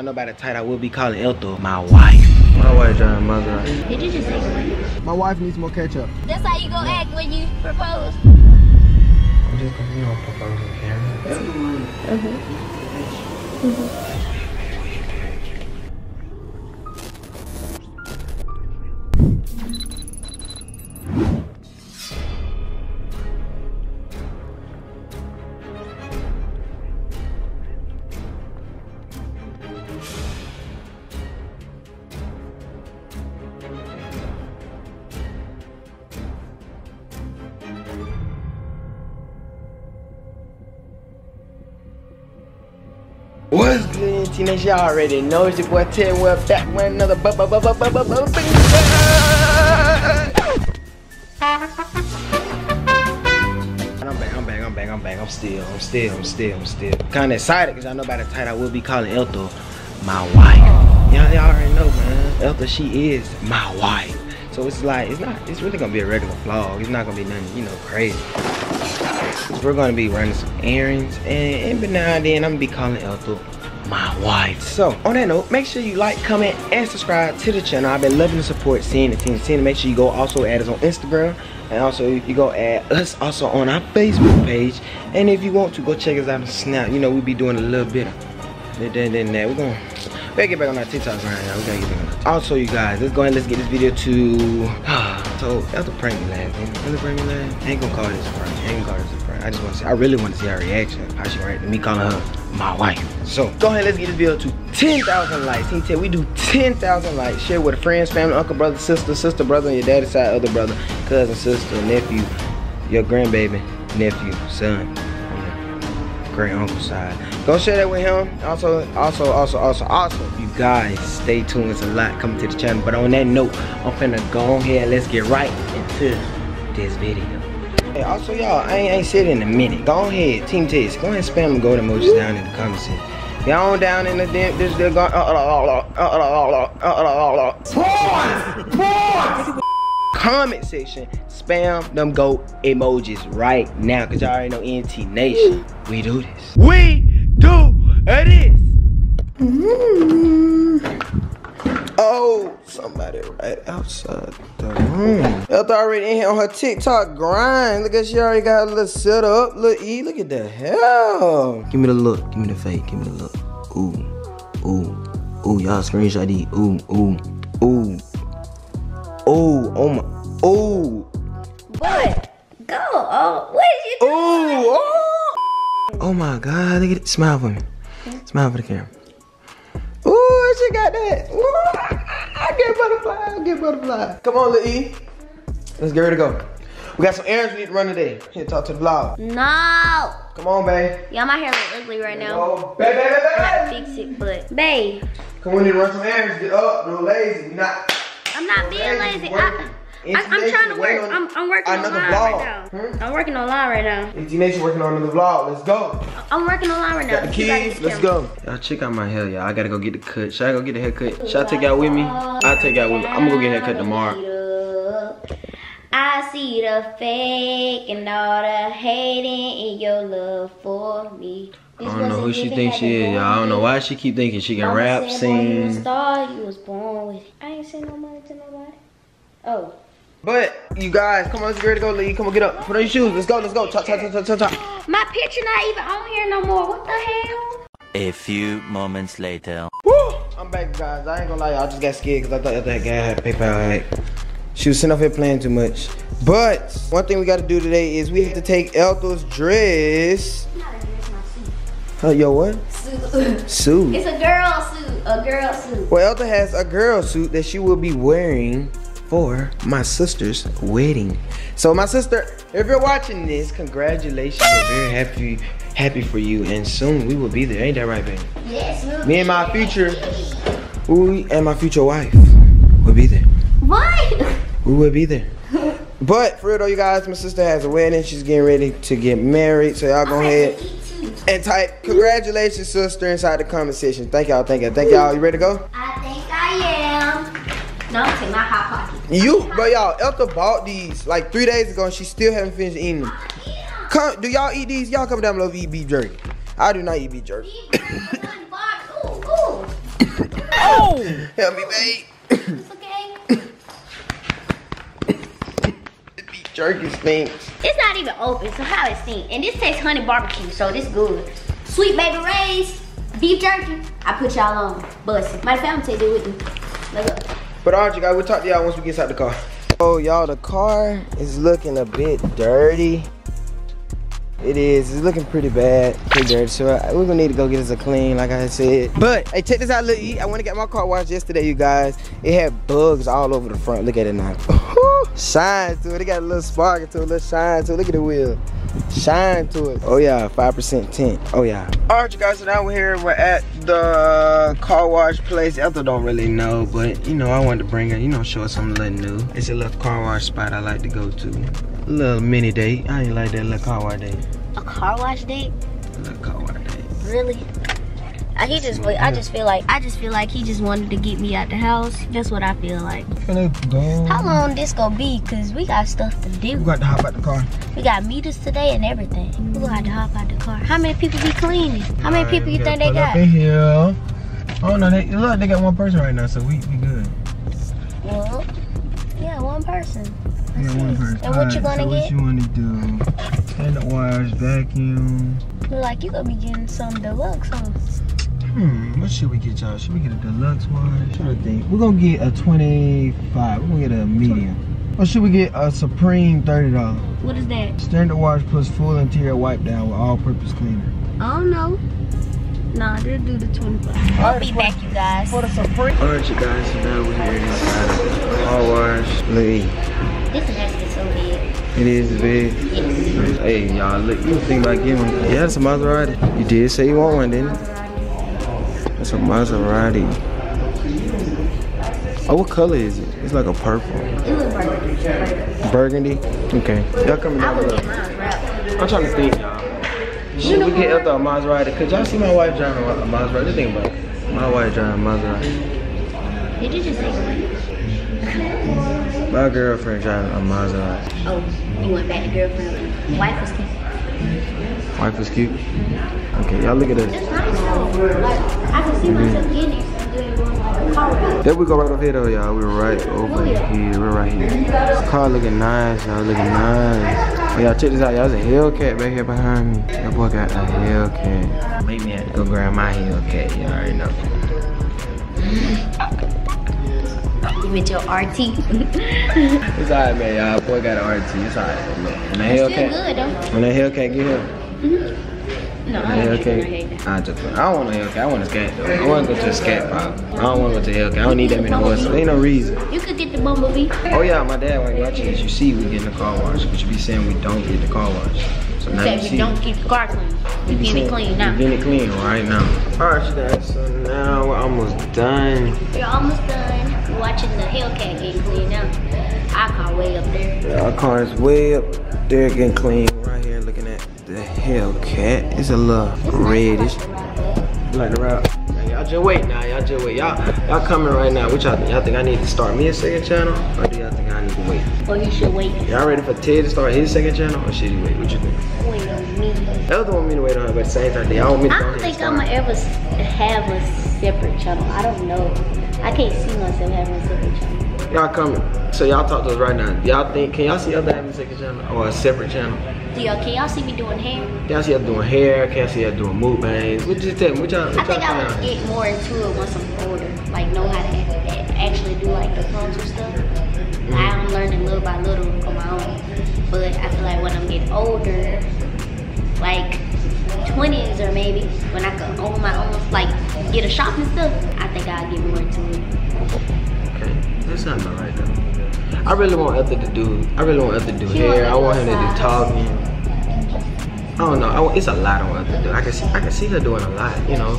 I know by the title I will be calling Ethel my wife. My wife trying mother. Did you just say My wife needs more ketchup. That's how you gonna act when you propose? I'm just gonna, you know, propose on camera. What's teenage? Y'all already know it's your boy Ted. We're back with another bu- bu- bu- bu- bu- bu- bu-. And I'm back, I'm back, I'm back, I'm back. I'm still, I'm still, I'm still, I'm still. Kinda excited because I know by the title I will be calling Ethel my wife. Y'all, already know, man. Ethel, she is my wife. So it's like, it's not, it's really gonna be a regular vlog. It's not gonna be nothing, you know, crazy. We're gonna be running some errands and every now and then I'm gonna be calling Ethel my wife. So on that note, make sure you like, comment, and subscribe to the channel. I've been loving the support, seeing the team, seeing it. Make sure you go also add us on Instagram. And also you go add us also on our Facebook page. And if you want to, go check us out on Snap. You know, we be doing a little bit of then then that. We're gonna we gotta get back on our TikTok right now. We gotta get back on. Also, you guys, let's go ahead and let's get this video to so that's the prank last. Ain't the prank? I ain't gonna call this a prank. I ain't gonna call this a prank. I just wanna see I really wanna see her reaction. How she react to me calling her my wife. So go ahead, let's get this video to 10,000 likes. Team 10, we do 10,000 likes. Share with friends, family, uncle, brother, sister, sister, brother, on your daddy's side, other brother, cousin, sister, nephew, your grandbaby, nephew, son, on great uncle side. Go share that with him. Also, also, also, also, also, you guys stay tuned. It's a lot coming to the channel. But on that note, I'm finna go ahead. Let's get right into this video. Hey, also, y'all, I ain't, I ain't said in a minute. Go ahead, Team Test. Go ahead and spam the gold emojis down in the comments. Y'all down in the damn this they're going comment section spam them goat emojis right now because y'all already know E&T Nation. We do this. We do this. Oh, somebody right outside the room. Ethel already in here on her TikTok grind. Look at she already got a little set up. Look, E, look at the hell. Give me the look. Give me the fake. Give me the look. Ooh, ooh, ooh. Y'all screenshot these. Ooh, ooh, ooh. Ooh, oh my. Ooh. Boy, go. Oh, what is you Ooh, oh. Oh my God, look at it. Smile for me. Hmm? Smile for the camera. Ooh, she got that. Ooh, I get butterfly. I get butterfly. Come on, Lil E. Let's get ready to go. We got some errands we need to run today. Here, talk to the vlog. No. Come on, babe. Y'all, my hair look ugly right now. Oh, babe, babe, babe, babe. fix it, but babe, Come on, we need to run some errands. Get up. Don't lazy. Not. I'm not being lazy. I, I'm trying to work. on I'm, I'm working another online vlog. right now. Hmm? I'm working online right now. E&T Nation working on another vlog. Let's go. I'm working online right now. Got the You gotta keys. Let's go. Y'all check out my hair, y'all. I gotta go get the cut. Should I go get the haircut? Should I take y'all with me? I'll take y'all with me. I'm gonna go get a haircut tomorrow. I see the fake and all the hating in your love for me. I don't know who she thinks she is, y'all. I don't know why she keep thinking she can rap, You a sing. star, you was born with. I ain't send no money to nobody. Oh. But you guys, come on, let's get ready to go, Lee. Come on, get up. Put on your shoes. Let's go. Let's go. Talk, talk, talk, talk, talk, talk. My picture not even on here no more. What the hell? A few moments later. Woo! I'm back, guys. I ain't gonna lie. I just got scared because I thought that guy had paper out. She was sitting up here playing too much. But one thing we got to do today is we have to take Ethel's dress. Not a dress, not suit. Oh, yo, what? Suit. Suit. It's a girl suit. A girl suit. Well, Ethel has a girl suit that she will be wearing for my sister's wedding. So my sister, if you're watching this, congratulations. We're very happy happy for you. And soon we will be there. Ain't that right, baby? Yes. we'll Me and my future, we and my future wife will be there. What? We will be there. But for real though, you guys, my sister has a wedding. She's getting ready to get married. So y'all go ahead and type congratulations, sister, inside the comment section. Thank y'all, thank y'all, thank y'all. You ready to go? I think I am. No, take my hot pocket. You, but y'all, Ethel bought these like three days ago and she still haven't finished eating them. Come, do y'all eat these? Y'all come down below if you eat beef jerky. I do not eat beef jerky. ooh, ooh. No! Help me, babe. It's okay. The beef jerky stinks. It's not even open, so how it stink? And this tastes honey barbecue, so this good. Sweet Baby Ray's, beef jerky. I put y'all on. Bussin'. My family it with me. Let go. But alright, you guys, we'll talk to y'all once we get inside the car. Oh, y'all, the car is looking a bit dirty. It is. It's looking pretty bad, pretty dirty. So we're gonna need to go get us a clean, like I said. But hey, check this out, E. I went to get my car washed yesterday, you guys. It had bugs all over the front. Look at it now. shine to it. It got a little spark to it, a little shine to it. Look at the wheel. Shine to it. Oh yeah, 5% tint. Oh yeah. Alright, you guys, so now we're here. We're at the car wash place. Ethel don't really know, but you know, I wanted to bring her, you know, show her something little new. It's a little car wash spot I like to go to. A little mini date. I ain't like that little car wash date. A car wash date? A little car wash date. Really? He just, I just feel like, I just feel like he just wanted to get me out the house. That's what I feel like. How long this gonna be? Cause we got stuff to do. We got to hop out the car. We got meters today and everything. We gonna have to hop out the car. How many people be cleaning? How many people you think they up got? in here. Oh no, they look, they got one person right now, so we we good. Well, yeah, one person. Got one person. And what you gonna so get? What you wanna do? Stand the wires, vacuum. Like you gonna be getting some deluxe, huh? Hmm, what should we get y'all? Should we get a deluxe wash? What do you think? We're gonna get a 25. We're gonna get a medium. Or should we get a supreme $30? What is that? Standard wash plus full interior wipe down with all purpose cleaner. I don't know. Nah, they'll do the 25. I'll be back, you guys. For the supreme. Alright, you guys, so now we're here inside of the car wash. Lee. This has is so big. It is big. Yes. Hey, y'all, look, you think about getting one? Yeah, it's a Maserati. You did say you want one, didn't you? It's a Maserati. Oh, what color is it? It's like a purple. It was burgundy. Burgundy? Okay. Y'all coming down would below. get mine wrapped. I'm trying to think, y'all. Should we get Ethel a Maserati? Cause y'all see my wife driving a Maserati. Just think about it. My wife driving a Maserati. Did you just say My girlfriend driving a Maserati. Oh, you went back to girlfriend. Wife was cute. Wife is cute. Okay, y'all look at this. Like, I can see myself getting it and doing going like a car ride. There we go right over here though, y'all. We're right over here. We're right here. This car looking nice, y'all. Looking nice. Oh, y'all check this out. Y'all. There's a Hellcat right here behind me. That boy got a Hellcat. Made me have to go grab my Hellcat. Y'all already know. You with your RT. It's alright, man. Y'all boy got an RT. It's alright, man. That Still Hellcat, good when that Hellcat get here, Mm-hmm. No, I Hey, don't okay. hate that. I just I don't want a Hellcat. I want a scat though. I want to go to a Scat Pack. I don't want to go to Hellcat. I don't need that many horses. There ain't no reason. You could get the Bumblebee. Oh yeah, my dad went watching this. You see, we getting the car wash, but you be saying we don't get the car wash. So now you Said see. we don't keep the car clean. We be get it saying clean We now. getting it clean right now. All right, you guys. So now we're almost done. We're almost done. Watching the Hellcat get clean now. Our car way up there. Our car is way up there getting clean. Hellcat. It's a little reddish. You like the route? Y'all just wait now. Y'all just wait. Y'all, y'all coming right now. What y'all think? Y'all think I need to start me a second channel, or do y'all think I need to wait? Or you should wait. Y'all ready for Ted to start his second channel, or should he wait? What you think? Wait on me. The other want me to wait on her, but at the same time, they all want me to I don't think I'ma ever have a separate channel. I don't know. I can't see myself having a separate channel. Y'all coming. So y'all talk to us right now. Y'all think, can y'all see other having a second channel or a separate channel? Do y'all, can y'all see me doing hair? Y'all see us doing hair, see us doing mukbangs? What you tell me? What y'all, I think I would think? get more into it once I'm older. Like know how to actually do like the frontal stuff. Mm-hmm. I'm learning little by little on my own. But I feel like when I'm getting older, like 20s or maybe, when I can own my own, like get a shop and stuff, I think I'll get more into it. Okay, that sounds alright though. I really want Ethel to do, I really want Ethel to do She hair. I want him to do talking. I don't know. I it's a lot I want to do. I can see, I can see her doing a lot. You know,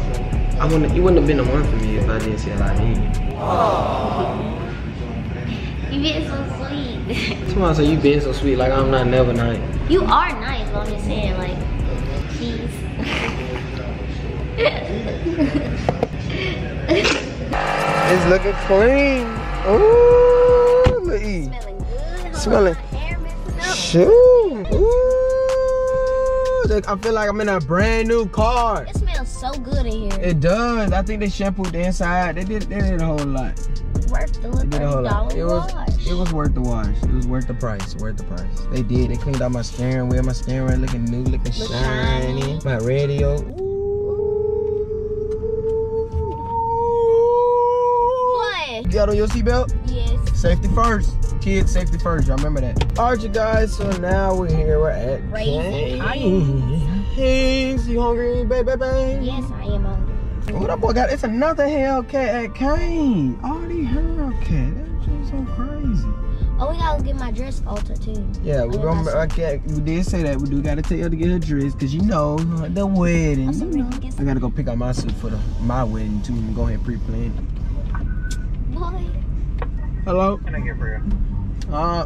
I wouldn't, you wouldn't have been the one for me if I didn't see a lot in you. You being so sweet. Tomorrow, so you being so sweet, like I'm not never nice. you are nice, but I'm just saying, like, jeez. It's looking clean. Ooh, look. E. Smelling good. Smelling- on, hair messing up. Shoot. Ooh. I feel like I'm in a brand new car. It smells so good in here. It does. I think they shampooed the inside. They did. They did a whole lot. worth the They did whole lot. dollar It was. wash. It was worth the wash. It was worth the price. Worth the price. They did. They cleaned out my steering wheel. My steering wheel looking new, looking Look shiny. shiny. My radio. What? You got on your seatbelt? Yes. Safety first. Kids, safety first. Y'all remember that. All right, you guys. So now we're here. We're at Raising Cane's. You hungry, baby, baby? Yes, I am hungry. What that boy got? It's another Hellcat at Cane. All these Hellcat. That's just so crazy. Oh, we gotta get my dress altered too. Yeah, we Oh, gonna. that's- Okay, we did say that. We do gotta tell her to get her dress, cause you know the wedding. Also, you we know. can get I gotta go pick out my suit for the my wedding too. And go ahead and pre-plan. It. Boy. Hello. What can I get for you? Uh,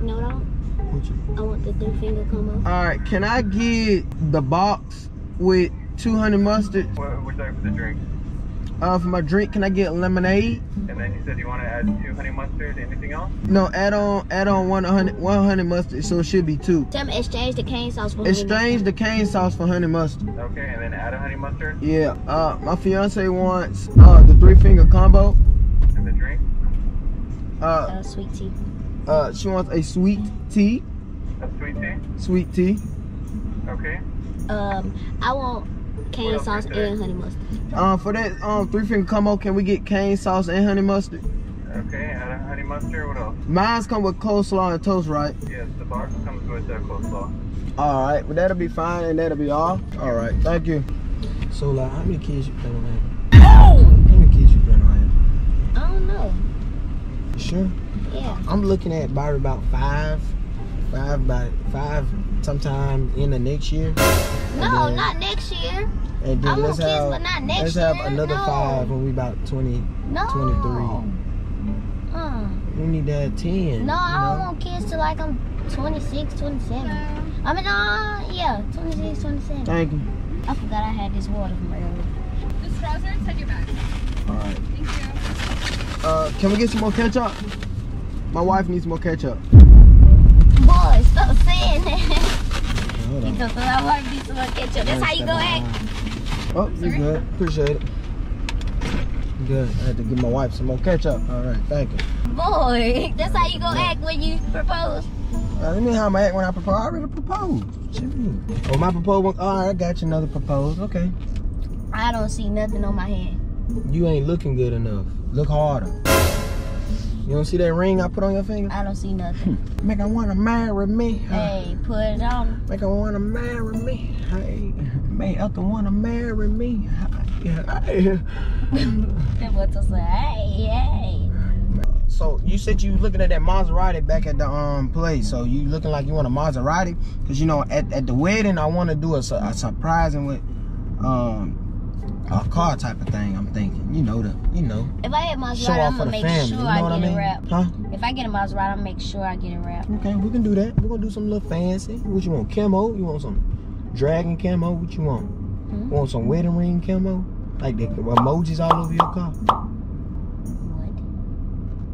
No, don't. I want the three finger combo. all right. Can I get the box with 200 mustard? What would you like for the drink? Uh, for my drink, can I get lemonade? And then you said you want to add two honey mustard. Anything else? No, add on, add on 100, 100 mustard, so it should be two. Tell me, exchange the cane sauce for honey Exchange the cane sauce for honey mustard. Okay, and then add a honey mustard Yeah, uh, my fiance wants uh the three finger combo. And the drink. Uh, Uh, sweet tea. uh, she wants a sweet tea, A sweet tea. sweet tea. Okay. Um, I want cane What sauce and honey mustard. Uh, for that um three finger combo, can we get cane sauce and honey mustard? Okay, add a honey mustard. What else? Mine's come with coleslaw and toast, right? Yes, the box comes with uh, coleslaw. All right, well that'll be fine and that'll be all. All right, thank you. So like, how many kids you plan on having? Oh! How many kids you plan on I don't know. having? You sure? Yeah. I'm looking at probably about five, five by five, sometime in the next year. No, then- not next year. And I then want let's kids, have but not next let's have another No. five when we about 20. No. 23. Uh, We need to have 10. no, I you don't know? want kids to like I'm 26, 27. I mean, uh, yeah, 26, 27. Thank you. I forgot I had this water from earlier. The straws are inside your bag. All right. Thank you. Uh, can we get some more ketchup? My wife needs more ketchup. Boy, stop saying that. Hold you on. I want to be some more ketchup. That's how you go act. Oh, you good. Appreciate it. Good. I had to give my wife some more ketchup. All right. Thank you. Boy, that's how you go act when you propose. Let me know how I act when I propose. I already proposed. Oh, my proposal. All right, I got you another proposal. Okay. I don't see nothing on my hand. You ain't looking good enough. Look harder. You don't see that ring I put on your finger? I don't see nothing. Make her wanna marry me. hey, put it on. Make her wanna marry me. Hey, make her wanna marry me. Hey. That what to say. Hey, hey. So you said you looking at that Maserati back at the um place. So you looking like you want a Maserati? Cause you know at, at the wedding I want to do a, a surprising with um a car type of thing. I'm thinking. You know the you know If I get Maserati, show I'm gonna make family. sure you know I get I mean? it wrapped. Huh? If I get a Maserati, I'm gonna make sure I get it wrapped. Okay, we can do that. We're gonna do some little fancy. What you want? Camo? You want some dragon camo? What you want? Hmm? Want some wedding ring camo? Like the emojis all over your car? What?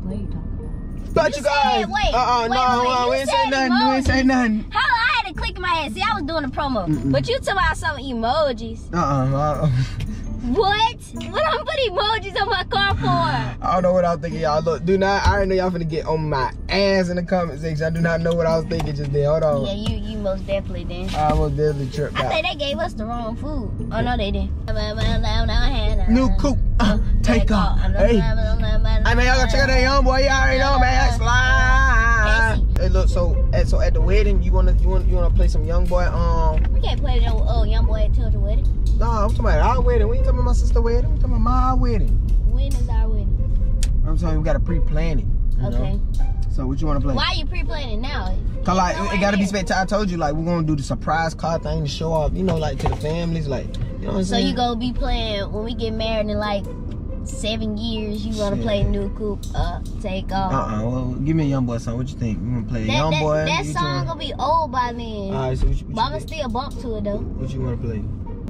What are you talking about? But You you, guys, said- wait, uh-uh, wait, no, wait, you we ain't say nothing. We ain't say nothing. How I had to click in my head. See, I was doing a promo, Mm-mm. but you talking about some emojis. Uh-uh, uh, What? What I'm putting emojis on my car for? I don't know what I was thinking, y'all. Look, do not. I already know y'all finna get on my ass in the comment section. I do not know what I was thinking just then. Hold on. Yeah, you you most definitely did. I was definitely tripped I think they gave us the wrong food. Oh no, they didn't. New coupe, uh, take off. Hey, I mean, y'all gotta check out that YoungBoy. You already know, man. Slide. Hey, look. So, at so at the wedding, you wanna you wanna you wanna play some YoungBoy? Um, We can't play no oh YoungBoy at children wedding. No, I'm talking about our wedding. We ain't talking about my sister wedding. We talking about my wedding. When is our wedding? I'm saying we gotta pre-plan it. you know? Okay. So what you wanna play? Why are you pre-planning now? Cause like it, it gotta be spectacular. I told you like we're gonna do the surprise car thing to show off, you know, like to the families, like you know what I'm. So saying? you gonna be playing when we get married in like seven years? You wanna Shit. play new coupe? Uh, take off. Uh uh Well, give me a YoungBoy song. What you think? You wanna play a That, young that, boy? that song gonna be old by then. Alright, so what you, but what I'ma think? still bump to it though. what you wanna play?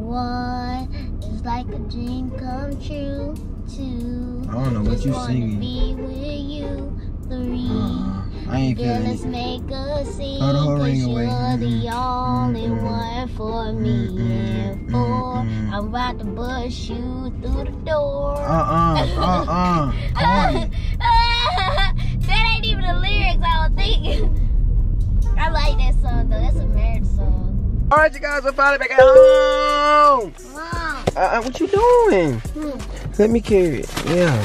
One is like a dream come true. Two. I don't know what you wanna singing. be with you. Three. Uh, I ain't Girl, feeling let's it. make a scene. Throw the whole ring away. you're the only one for me and. Mm-mm. I'm about to bust you through the door. Uh-uh, uh-uh. Corny. that ain't even the lyrics, I don't think. I like that song though. That's a marriage song. All right, you guys, we're finally back at home. Mom, Uh-uh, what you doing? hmm, Let me carry it. Yeah.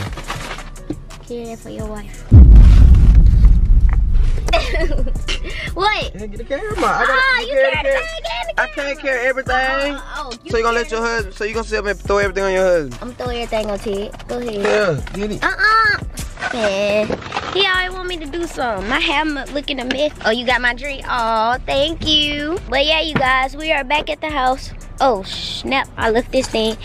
carry that for your wife. what? Get the camera. I Ah, you carry carry the the camera. bag and I can't carry everything. Oh, oh, So you gonna let your husband? So you gonna sit up and throw everything on your husband? I'm throwing everything on Ted. Go ahead. Yeah, get it. Uh-uh. Yeah. He always want me to do something. My hair m- looking a mess. Oh, you got my drink. Oh, thank you. But yeah, you guys, we are back at the house. Oh, snap. I left this thing.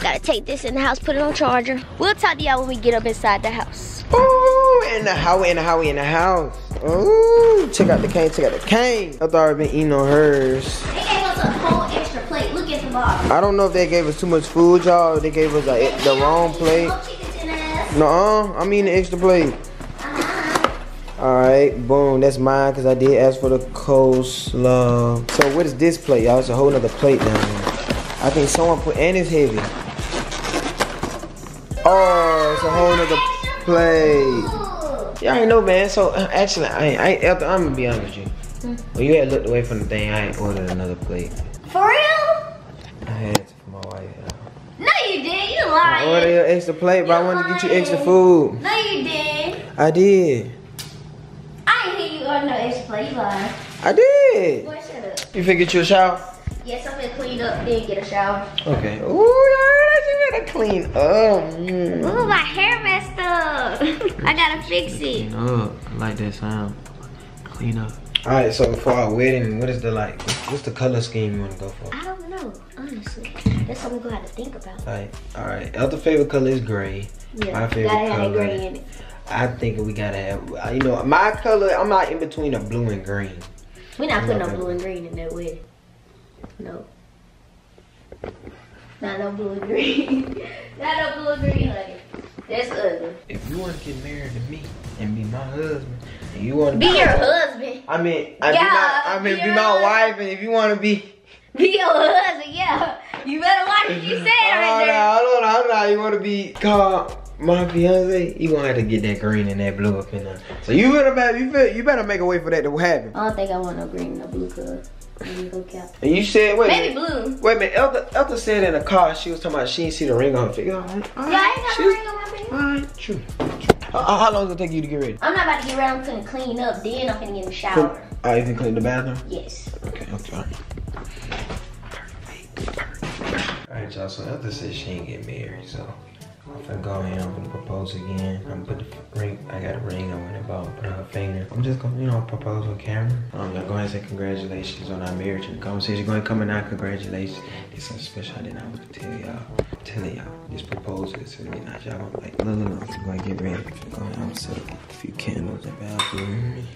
Gotta take this in the house, put it on charger. We'll talk to y'all when we get up inside the house. Ooh, in the house, in the house, in the house. Ooh, check out the cane, check out the cane. I've already been eating on hers. They gave us a whole extra plate. Look at the bottom. I don't know if they gave us too much food, y'all. They gave us like, the wrong plate. No I'm eating the extra plate. All right, boom, that's mine because I did ask for the coleslaw. So what is this plate, y'all? It's a whole nother plate down. I think someone put, and it's heavy. Oh, it's a whole nother plate. Y'all ain't know, man. So uh, actually, I, ain't- I, I'm gonna be honest with you. When you had looked away from the thing, I ain't ordered another plate. For real? I had to for my wife. yeah. No, you did. You I ordered your extra plate, but I wanted to get you extra food. No, you did. I did. I ain't hear you order no extra plate. You lying. I did. Boy, shut up. You finna get you a shower? Yes, I'm gonna clean up, then get a shower. Okay. Ooh, you better clean up. Mm. Ooh, my hair messed up. I gotta fix it. up. I like that sound. Clean up. All right. So for our wedding, what is the like? What's the color scheme you want to go for? I don't know, honestly. That's something we're gonna have to think about. Like, all right. Ethel favorite color is gray. Yeah, My favorite gotta have gray in it. I think we gotta have. uh, You know, my color. I'm not in between a blue and green. We're not putting no blue and green in that wedding. No. Not no blue and green. not no blue and green, honey. That's ugly. If you want to get married to me and be my husband, and you want to Be your husband. I mean, I Yeah, be my, I mean, be be my wife, and if you want to be. Be your husband, yeah. You better watch what you say right Hold there. on, hold on, hold on. You want to be called my fiance? You gonna have to get that green and that blue up in there. So you better, you better, you better make a way for that to happen. I don't think I want no green, no blue color. Maybe go cap. And you said, wait, Maybe blue. Wait a minute, Ethel, Ethel said in the car she was talking about she didn't see the ring on her finger. All right, all Yeah, I ain't got she no ring on my finger. All right, true. true. Uh, how long does it take you to get ready? I'm not about to get ready. I'm gonna clean up. Then I'm gonna get in the shower. Oh, you can clean the bathroom? Yes. Okay, okay. all right. Y'all, so Ethel said she ain't get married, so I'm finna go in, I'm gonna propose again. I'm gonna put the ring, I got a ring I went and bought, put on her finger. I'm just gonna, you know, propose on camera. Um, I'm gonna go ahead and say congratulations on our marriage and the conversation going coming out, congratulations. It's something special I didn't know want to tell y'all. I'm telling y'all, this proposal is gonna nice. Y'all gonna like, no, no, no, I'm gonna get ready. I'm gonna set up a few candles in the bathroom.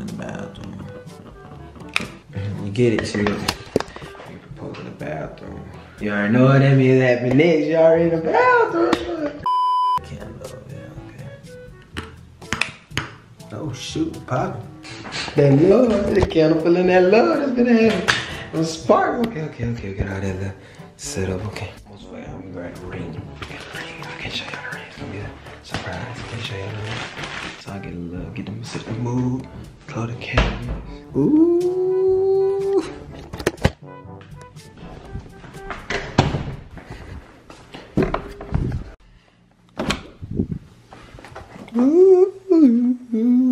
In the bathroom. You get it, see? You propose in the bathroom. You already know what that means happen next. You already in the bathroom. Candle, yeah, okay. Oh shoot, poppin'. That love, the candle feeling that love that's been having. A spark. Okay, okay, okay, got all that love set up. Okay. Most I'm gonna grab the ring. Get. I can't show y'all the ring. It's gonna be a surprise. I can't show y'all the ring. So I'll get a little, get them in the mood, close the cabinets. Ooh. Ooh. What are you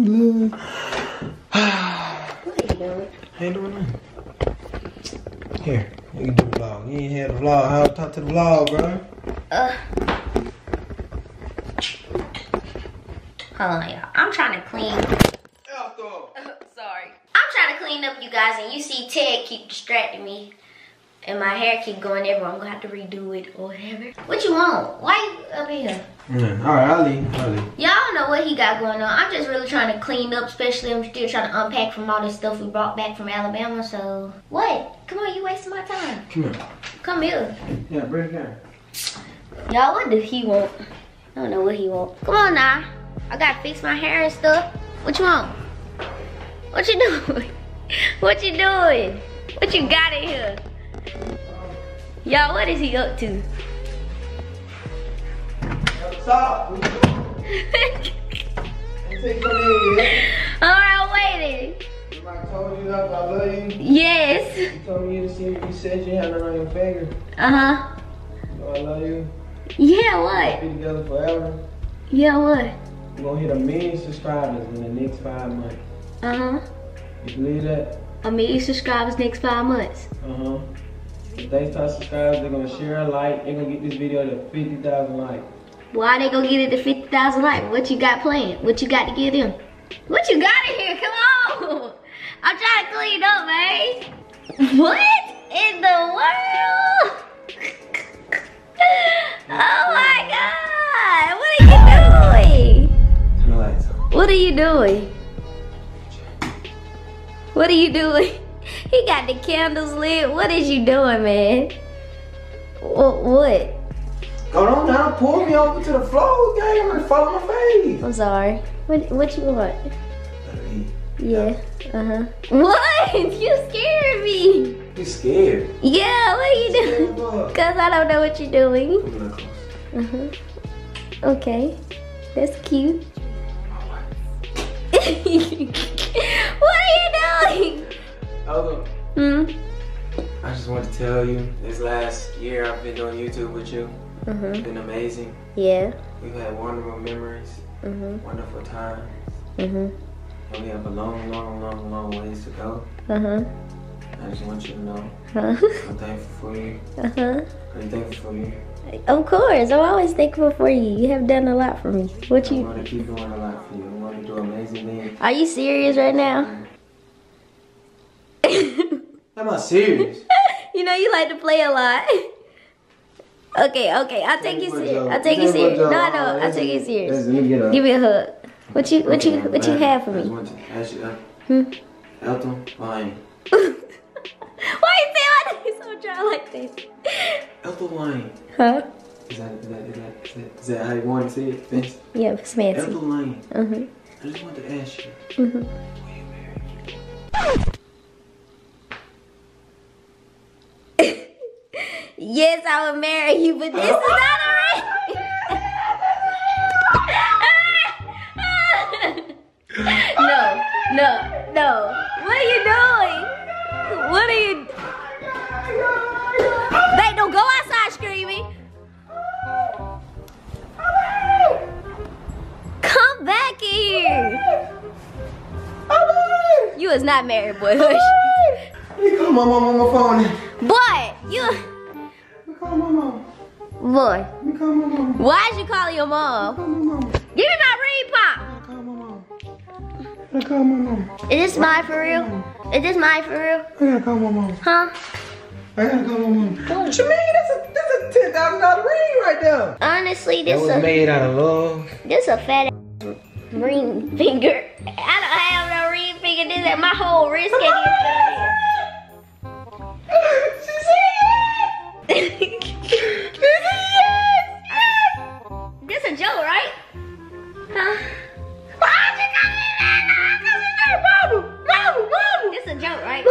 doing? I ain't doing nothing. Here, you can do the vlog. You ain't had the vlog. How talk to the vlog, bro? Uh. Hold on, y'all. I'm trying to clean. Sorry. I'm trying to clean up, you guys, and you see Ted keep distracting me and my hair keep going everywhere. I'm gonna have to redo it or whatever. What you want? Why you up here? Mm, all right, I'll leave. I'll leave. Y'all know what he got going on. I'm just really trying to clean up, especially I'm still trying to unpack from all this stuff we brought back from Alabama. So what? Come on, you wasting my time. Come here. Come here. Yeah, bring it down. Y'all, what does he want? I don't know what he want. Come on now. I gotta fix my hair and stuff. What you want? What you doing? What you doing? What you got in here? Y'all, what is he up to? Some in. Alright, I'm waiting. I told you that I love you. Yes. You told me to see you said you had it on your finger. Uh-huh. So I love you. Yeah, what? Be together forever. Yeah, what? We're gonna hit a million subscribers in the next five months. Uh-huh. You believe that? A million subscribers next five months. Uh-huh. If they start subscribing, they're gonna share a like. They're gonna get this video to 50,000 likes. Why they gonna get it to 50,000 likes? What you got planned? What you got to give them? What you got in here? Come on! I'm trying to clean up, man. What in the world? oh my god! What are you doing? Turn the lights on. What are you doing? What are you doing? He got the candles lit. What is you doing, man? What? What? Go on now, pull me over to the floor, gang. I'm gonna fall on my face. I'm sorry. What? What you want? Yeah. Uh huh. What? You scared me. You scared? Yeah. What are you doing? Cause I don't know what you're doing. Come a little closer. Uh huh. Okay. That's cute. what are you doing? Hold Hmm. I just want to tell you, this last year I've been doing YouTube with you. Huh. It's been amazing. Yeah. We've had wonderful memories, Mhm. wonderful times. Mhm. And we have a long, long, long, long ways to go. Uh huh. I just want you to know Huh. I'm thankful for you. Uh huh. I'm thankful for you. Of course, I'm always thankful for you. You have done a lot for me. What you? You? going to keep doing a lot for you. I want to do amazing things. Are you serious right now? I'm not serious. you know you like to play a lot. Okay, okay, I'll take you serious. I'll take you serious. No, no, I'll take you serious. Let me get up. Give me a hug. What you, what you, what you have for me? want to ask you, uh, Hmm? Elton, Wine. Why you say my name so dry like this? Elton Wine. Huh? Is that, is that, is that, is that, is that how you want to say it, Vince? Yeah, it's fancy. Elton Wine. Uh huh. I just want to ask you, Mhm. will you marry me? Yes, I would marry you, but this is not a ring. no, no, no. What are you doing? What are you? They don't go outside screaming. Come back here. You is not married, boy. Hush. Let me call my mom on my phone. Boy, you. Boy, Let me call my mom. why is you calling your mom? Call my mom. Give me my read pop. I call my mom. I gotta call my mom. Is this mine for real? Is this mine for real? I gotta call my mom. Huh? I gotta call my mom. What you mean? That's a that's a ten thousand dollar ring right there. Honestly, this a made out of love. this a fat ass ring finger. I don't have no ring finger. This is my whole wrist can get done. She said yes. This is a joke, right? Huh? This is a joke, right?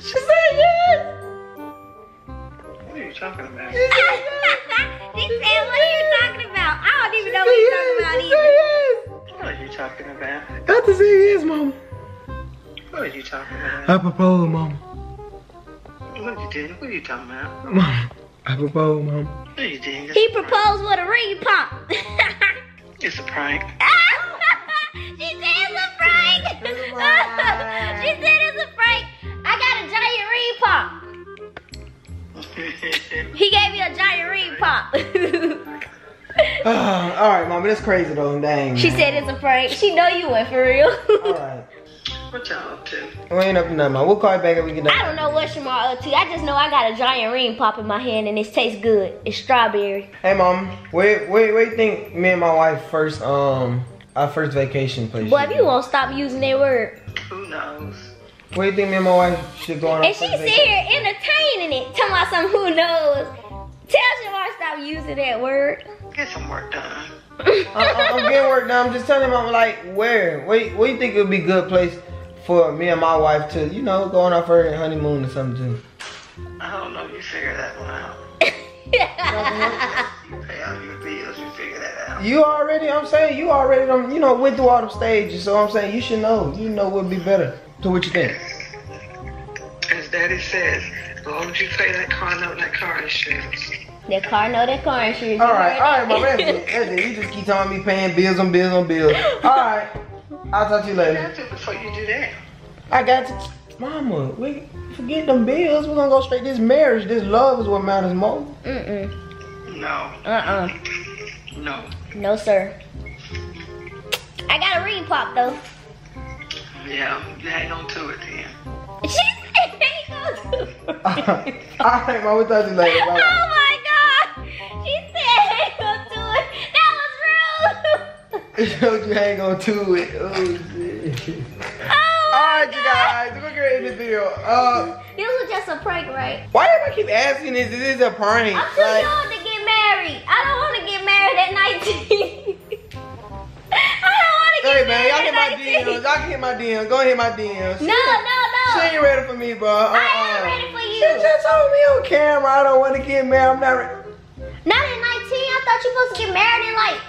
She said yes. What are you talking about? he said, "What are you talking about?" I don't even know what you're talking about either. yes. What are you talking about? Got to say yes, mama. What are you talking about? I propose, mama. What you did? What are you talking about? Mama. I propose, mama. No, you didn't. He proposed with a ring pop. It's a prank. she said it's a prank. she said it's a prank. I got a giant ring pop. He gave me a giant ring pop. Ah, all right, mama. That's crazy though. Dang. she said it's a prank. She know you went for real. All right. What y'all up to? We ain't up to nothing. We'll call you back if we get done. I don't know what Shamar up to. I just know I got a giant ring pop in my hand and it tastes good. It's strawberry. Hey, mom. Wait, wait, wait. you think me and my wife first, um, our first vacation place? Boy, if you won't stop using that word. Who knows? Where you think me and my wife should go on And she first sit vacation? here entertaining it. Talking about some who knows. Tell Shamar stop using that word. Get some work done. I, I, I'm getting work done. I'm just telling him, I'm like, where? Where, where you think it would be a good place for me and my wife to, you know, go on our first honeymoon or something too? I don't know. You figure that one out. You pay all your bills. You figure that out. You already, I'm saying, you already, done, you know, went through all them stages. So I'm saying, you should know. You know what would be better. So what you think? As Daddy says, as long as you pay that car note, that car insurance. that car know that car insurance. All right, all right, my man. That's. You just keep telling me paying bills on bills on bills. All right. I'll talk to you later. That's it before you do that. I got to. Mama, we forget them bills. We're gonna go straight. This marriage, this love is what matters most. Mm-mm. No. Uh-uh. No. No, sir. I got a ring pop, though. Yeah. You hang on to it then. She said ain't gonna do All right, mom. We'll talk to you later. Oh Bye. my Don't you hang on to it. Oh shit. Oh All right, you guys. We're gonna end this video. Uh, This was just a prank, right? why do I keep asking this? This is a prank. I'm too Like, young to get married. I don't want to get married at 19. I don't want to get hey man, y'all hit my DMs. Y'all can hit my DMs. Go hit my DMs. No, no, no. She ain't ready for me, bro. Uh-uh. I am ready for you. She just told me on camera I don't want to get married. I'm not ready. Not at 19. I thought you were supposed to get married in like.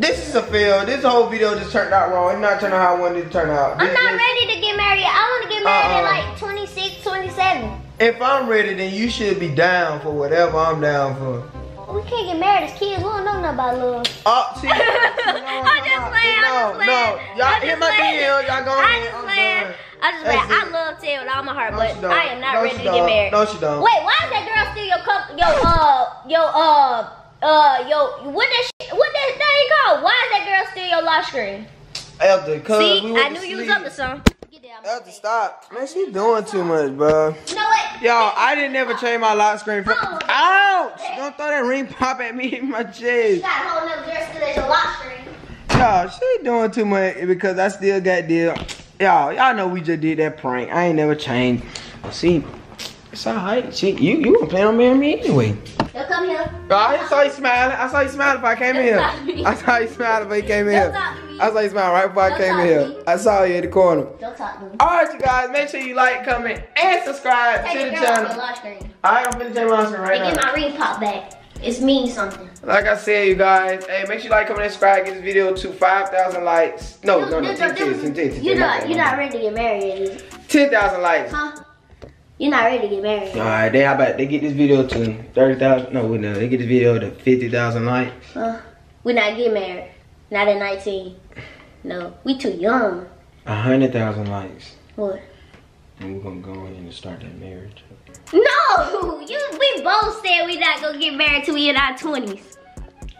This is a fail. This whole video just turned out wrong. It's not turning out how I wanted it to turn out. I'm not this- ready to get married. I want to get married Uh-uh. at like 26, 27. If I'm ready, then you should be down for whatever I'm down for. We can't get married as kids. We don't know nothing about love. Oh, see, I'm just playing. I'm no, just playing. no, y'all hit my playing. DMs. Y'all go I'm just I'm playing. I'm just playing. I love Tay with all my heart, No, but. I am not No, ready to get married. No, she don't. Wait, why is that girl still your cup? Your uh, your uh, uh, yo, what that sh- what that thing? Why is that girl still your lock screen? Ethel, cause See, we went I knew you was up to something. Get down. Ethel, stop. Man, she doing too much, bro. You know what? Y'all, I didn't ever change my lock screen. For- Oh. Ouch! Don't throw that ring pop at me in my You chest. got a whole nother girl still at your lock screen. Y'all, she doing too much because I still got deal. Y'all, y'all know we just did that prank. I ain't never changed. See, it's alright. She, you, you were planning on marrying me anyway. They'll come here. I saw you smiling. I saw you smiling if I came in here. I saw you smiling if you came in here. Don't. I saw you smiling right before I Don't came in here. me. I saw you in the corner. Don't talk to me. Alright, you guys, make sure you like, comment, and subscribe Take to the channel. Alright, I'm finna change my screen right And get my ring pop back. It's mean something. Like I said, you guys, hey, make sure you like, comment, and subscribe. Get this video to 5,000 likes. No, You- no, no, you- 10, 10, 10, 10, 10, You're not, you're not ready to get married, 10,000 likes. Huh? You're not ready to get married. Alright, they how about they get this video to 30,000? No, no, they get this video to 50,000 likes. Huh? We're not getting married. Not at 19. No, we too young. A 100,000 likes. What? And we're gonna go in and start that marriage. No! You, we both said we not gonna get married till we in our 20s.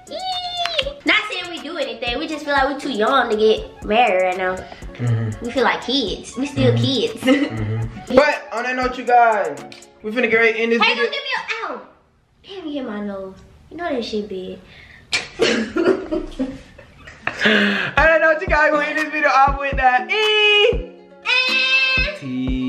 Yee! Not saying we do anything. We just feel like we're too young to get married right now. Mm-hmm. We feel like kids. We still kids. But on that note, you guys, we finna get ready to end this Hey, video. don't give me a ow. Damn, you hit my nose. You know that shit big. I don't know what you guys gonna end this video off with that. E. and T.